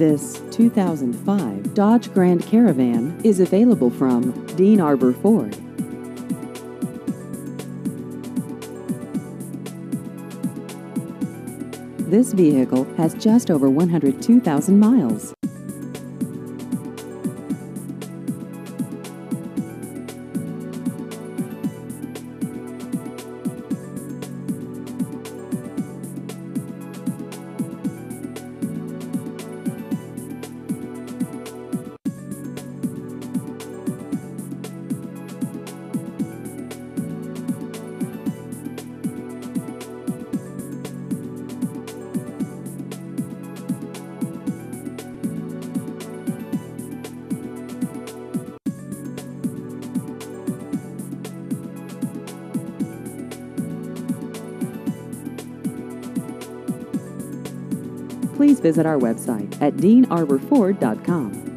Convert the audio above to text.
This 2005 Dodge Grand Caravan is available from Dean Arbour Ford. This vehicle has just over 102,000 miles. Please visit our website at deanarbourford.com.